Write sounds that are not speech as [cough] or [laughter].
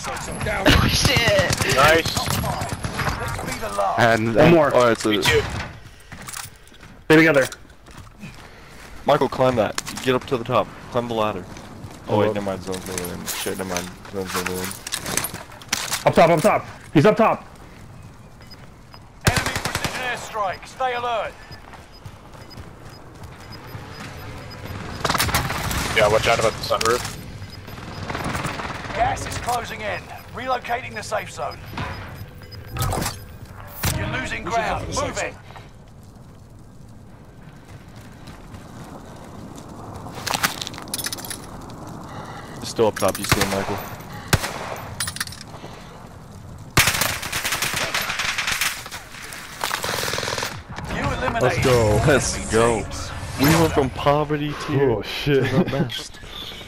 Down. Oh shit! Nice. Let's be the last. And One more. Alright, so Me too. Stay together. Michael, climb that. Get up to the top. Climb the ladder. Oh wait, Oh. never mind. Zone's never in. Shit, never mind. Zone's never in. Up top, up top. He's up top. Enemy precision airstrike. Stay alert. Yeah, watch out about the sunroof. Gas is closing in. Relocating the safe zone. You're losing ground. the safe Move it. Still up top. You see him, Michael. You eliminated go. Let's go. teams. We went from poverty to Oh shit. the best. [laughs]